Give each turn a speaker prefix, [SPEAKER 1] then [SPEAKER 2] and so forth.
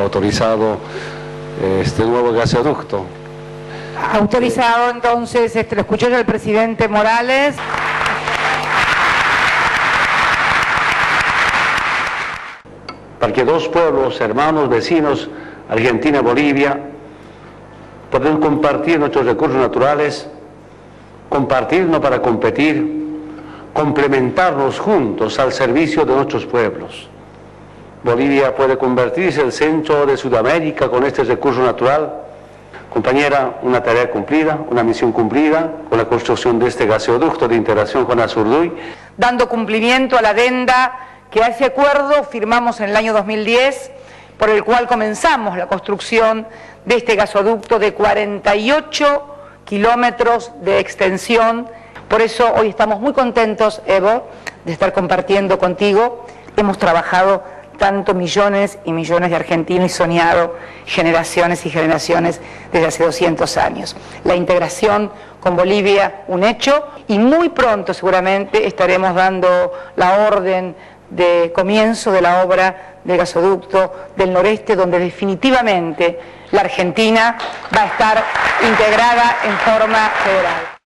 [SPEAKER 1] autorizado eh, este nuevo gasoducto.
[SPEAKER 2] Autorizado entonces, este, lo escuchó ya el presidente Morales.
[SPEAKER 1] Para que dos pueblos, hermanos, vecinos, Argentina y Bolivia, puedan compartir nuestros recursos naturales, compartirnos para competir, complementarnos juntos al servicio de nuestros pueblos. Bolivia puede convertirse en el centro de Sudamérica con este recurso natural. Compañera, una tarea cumplida, una misión cumplida con la construcción de este gasoducto de integración con Azurduy.
[SPEAKER 2] Dando cumplimiento a la adenda que a ese acuerdo firmamos en el año 2010, por el cual comenzamos la construcción de este gasoducto de 48 kilómetros de extensión. Por eso hoy estamos muy contentos, Evo, de estar compartiendo contigo. Hemos trabajado tanto millones y millones de argentinos y soñado generaciones y generaciones desde hace 200 años. La integración con Bolivia, un hecho, y muy pronto seguramente estaremos dando la orden de comienzo de la obra del gasoducto del noreste, donde definitivamente la Argentina va a estar integrada en forma federal.